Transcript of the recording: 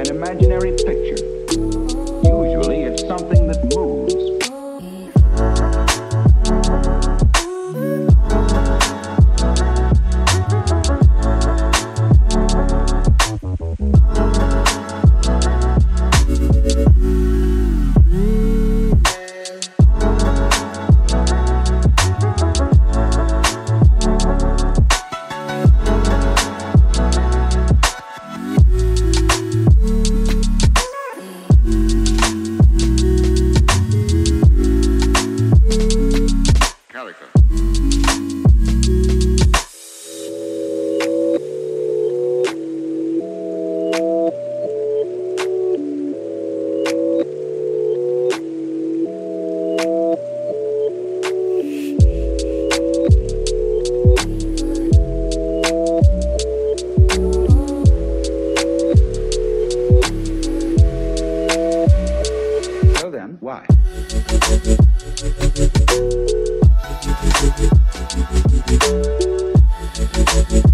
an imaginary picture. Why? Thank you.